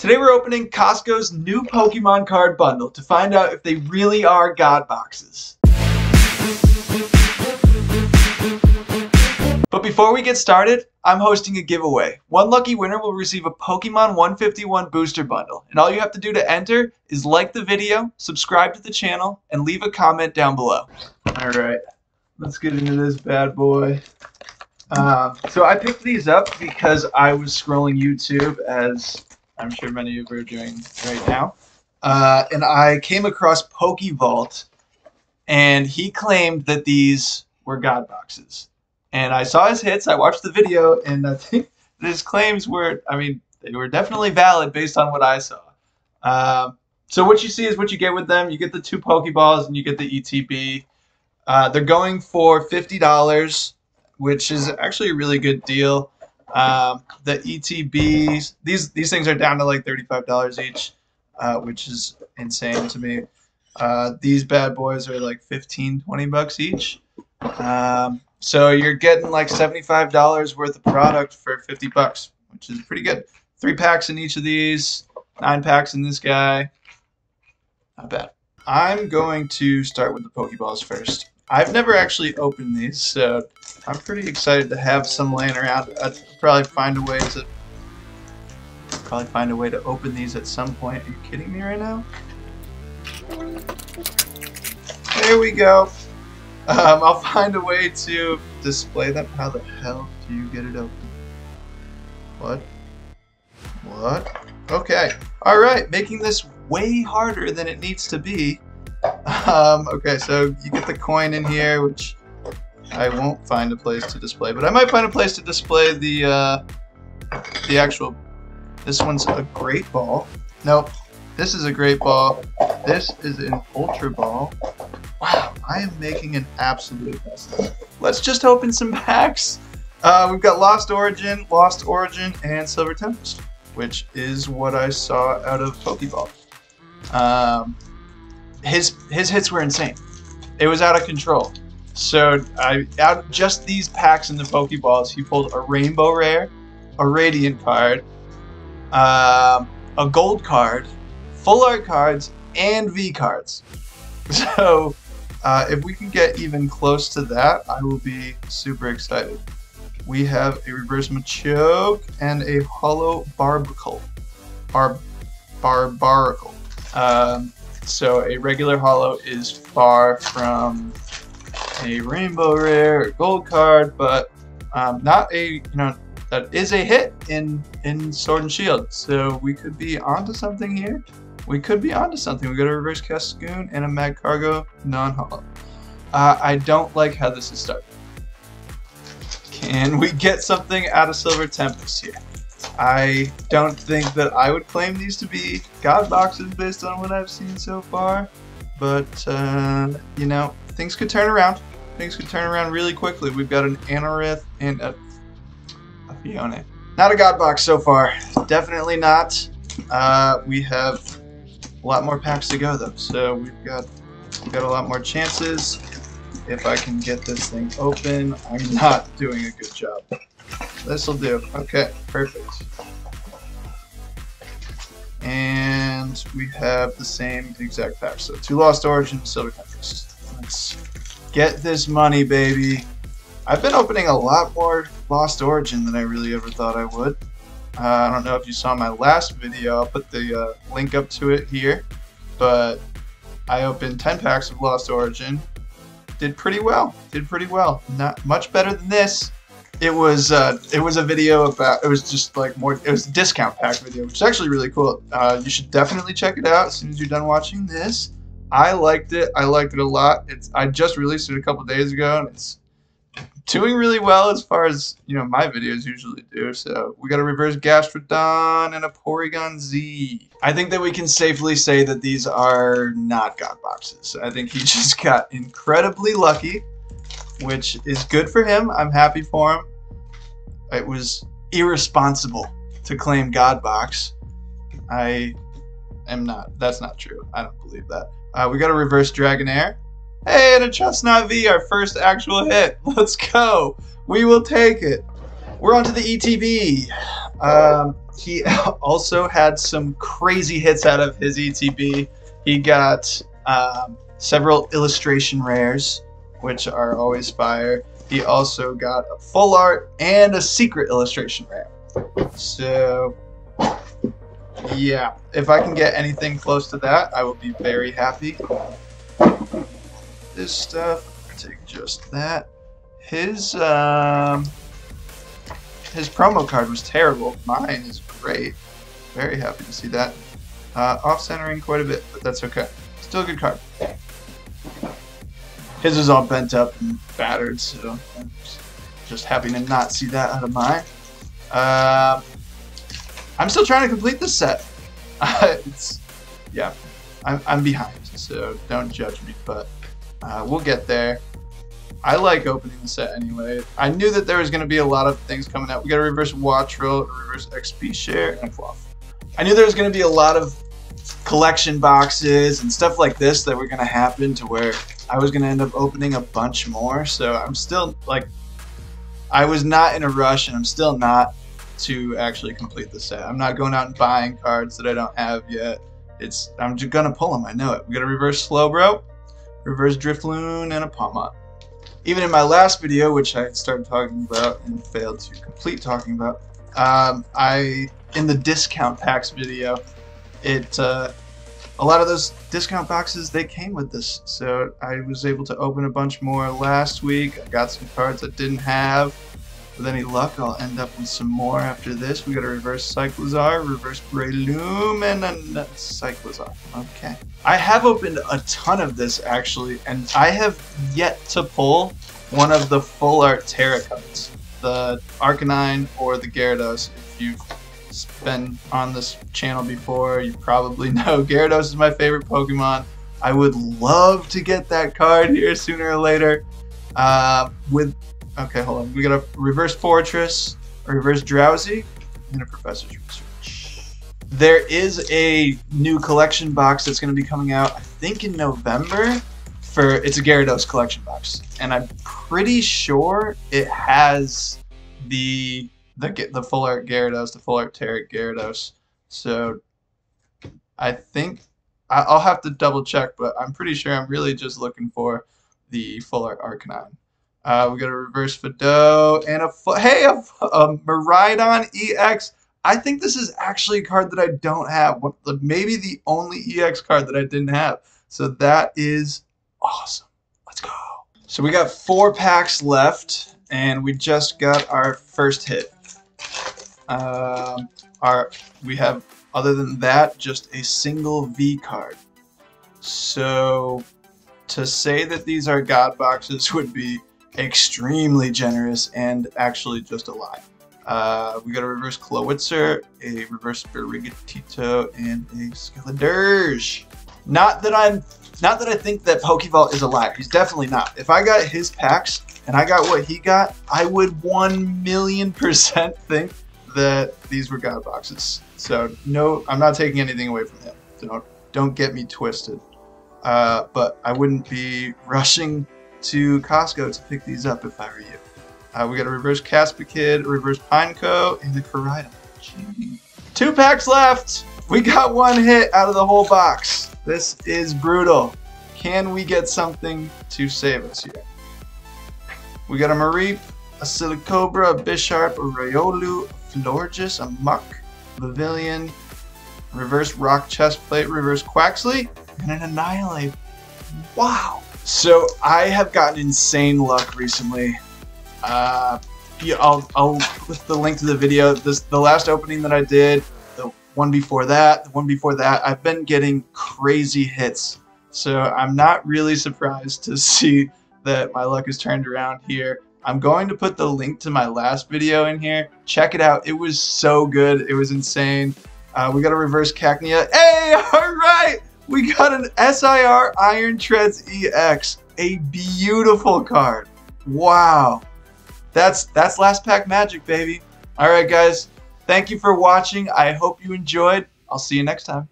Today we're opening Costco's new Pokemon card bundle to find out if they really are God boxes. But before we get started, I'm hosting a giveaway. One lucky winner will receive a Pokemon 151 booster bundle, and all you have to do to enter is like the video, subscribe to the channel, and leave a comment down below. Alright, let's get into this bad boy. Uh, so I picked these up because I was scrolling YouTube, as I'm sure many of you are doing right now, uh, and I came across PokeVault, and he claimed that these were God boxes and I saw his hits. I watched the video, and I think his claims were, I mean, they were definitely valid based on what I saw. Um, so what you see is what you get with them. You get the two Pokeballs, and you get the ETB. Uh, they're going for fifty dollars, which is actually a really good deal. Um, the ETBs, these these things are down to like thirty-five dollars each, uh, which is insane to me. Uh, these bad boys are like 15, 20 bucks each. Um, so you're getting like $75 worth of product for 50 bucks, which is pretty good. Three packs in each of these, nine packs in this guy. Not bad. I'm going to start with the Pokeballs first. I've never actually opened these, so I'm pretty excited to have some laying around. I'll probably find a way to probably find a way to open these at some point. Are you kidding me right now? There we go. Um, I'll find a way to display them. How the hell do you get it open? What? What? Okay. Alright, making this way harder than it needs to be. Um, okay, so you get the coin in here, which I won't find a place to display, but I might find a place to display the, uh, the actual... This one's a great ball. Nope. This is a great ball. This is an ultra ball. Wow, I am making an absolute mess. Let's just open some packs. Uh, we've got Lost Origin, Lost Origin, and Silver Tempest, which is what I saw out of Pokeball. Um, his his hits were insane. It was out of control. So I out just these packs in the Pokeballs, he pulled a Rainbow Rare, a Radiant card, um, a Gold card, Full Art cards, and V cards. So uh, if we can get even close to that, I will be super excited. We have a reverse Machoke and a holo Barbacle. Bar barbaracle. Um, so a regular holo is far from a rainbow rare or gold card, but um, not a you know that is a hit in in Sword and Shield. So we could be onto something here we could be onto something. We got a reverse Cascoon and a Mag Cargo non-holo. Uh, I don't like how this is starting. Can we get something out of Silver Tempest here? I don't think that I would claim these to be God boxes based on what I've seen so far, but uh, you know, things could turn around. Things could turn around really quickly. We've got an Anorith and a, a Phione. Not a God box so far. Definitely not. Uh, we have a lot more packs to go though, so we've got we've got a lot more chances. If I can get this thing open, I'm not doing a good job. This'll do. Okay, perfect. And we have the same exact pack. So two Lost Origin, Silver Tempest. Let's get this money, baby. I've been opening a lot more Lost Origin than I really ever thought I would. Uh, I don't know if you saw my last video. I'll put the uh, link up to it here. But I opened 10 packs of Lost Origin. Did pretty well. Did pretty well. Not much better than this. It was uh, it was a video about it was just like more it was a discount pack video, which is actually really cool. Uh, you should definitely check it out as soon as you're done watching this. I liked it. I liked it a lot. It's I just released it a couple days ago, and it's doing really well as far as you know my videos usually do. So we got a reverse Gastrodon and a Porygon Z. I think that we can safely say that these are not God boxes. I think he just got incredibly lucky, which is good for him. I'm happy for him. It was irresponsible to claim God box. I am not. That's not true. I don't believe that. Uh, we got a reverse Dragonair. Hey, and a Chesnaught V, our first actual hit. Let's go. We will take it. We're on to the ETB. Um, he also had some crazy hits out of his ETB. He got um, several illustration rares, which are always fire. He also got a full art and a secret illustration rare. So, yeah, if I can get anything close to that, I will be very happy. This stuff, take just that. His um, his promo card was terrible. Mine is great. Very happy to see that. Uh, off-centering quite a bit, but that's okay. Still a good card. His is all bent up and battered, so I'm just happy to not see that out of mine. Uh, I'm still trying to complete this set. it's, yeah, I'm, I'm behind, so don't judge me, but uh, we'll get there. I like opening the set anyway. I knew that there was going to be a lot of things coming out. We got a reverse Wattrel, a reverse XP share, and fluff. I knew there was going to be a lot of collection boxes and stuff like this that were going to happen to where I was going to end up opening a bunch more. So I'm still like, I was not in a rush and I'm still not to actually complete the set. I'm not going out and buying cards that I don't have yet. It's I'm just gonna pull them. I know it. We got a reverse Slowbro, reverse Drifloon, and a Pawmot. Even in my last video, which I started talking about and failed to complete talking about, um, I in the discount packs video, it uh, a lot of those discount boxes they came with this, so I was able to open a bunch more last week. I got some cards I didn't have. With any luck, I'll end up with some more after this. We got a reverse Cyclizar, reverse Breloom, and a Cyclizar. Okay. I have opened a ton of this actually, and I have yet to pull one of the full art Tera cards. The Arcanine or the Gyarados. If you've been on this channel before, you probably know Gyarados is my favorite Pokemon. I would love to get that card here sooner or later. Uh, with Okay, hold on. We got a reverse Forretress, a reverse Drowzee, and a professor's research. There is a new collection box that's going to be coming out, I think, in November. For it's a Gyarados collection box, and I'm pretty sure it has the the the full art Gyarados, the full art Tera Gyarados. So I think I'll have to double check, but I'm pretty sure I'm really just looking for the full art Arcanine. Uh, we got a reverse Fidough and a hey a, a Miraidon EX. I think this is actually a card that I don't have. Maybe the only EX card that I didn't have. So that is awesome. Let's go. So we got four packs left, and we just got our first hit. Um, our we have other than that just a single V card. So to say that these are God boxes would be extremely generous and actually just a lie. Uh, we got a reverse Clawitzer, a reverse Sprigatito, and a Skeledirge. Not that I'm, not that I think that Pokevault is a lie. He's definitely not. If I got his packs and I got what he got, I would one million percent think that these were God boxes. So no, I'm not taking anything away from him. Don't don't get me twisted. Uh, but I wouldn't be rushing to Costco to pick these up if I were you. Uh, we got a reverse Capsakid, a reverse Pineco, and a Koraidon. Two packs left. We got one hit out of the whole box. This is brutal. Can we get something to save us here? We got a Mareep, a Silicobra, a Bisharp, a Riolu, a Florges, a Muk, Pavilion, reverse Rock Chest Plate, reverse Quaxly, and an Annihilape. Wow. So I have gotten insane luck recently. Uh, yeah, I'll, I'll put the link to the video. This the last opening that I did, the one before that, the one before that. I've been getting crazy hits. So I'm not really surprised to see that my luck has turned around here. I'm going to put the link to my last video in here. Check it out. It was so good. It was insane. Uh, we got a reverse Cacnea. Hey, all right we got an SIR Iron Treads EX, a beautiful card. Wow. That's that's last pack magic, baby. All right, guys. Thank you for watching. I hope you enjoyed. I'll see you next time.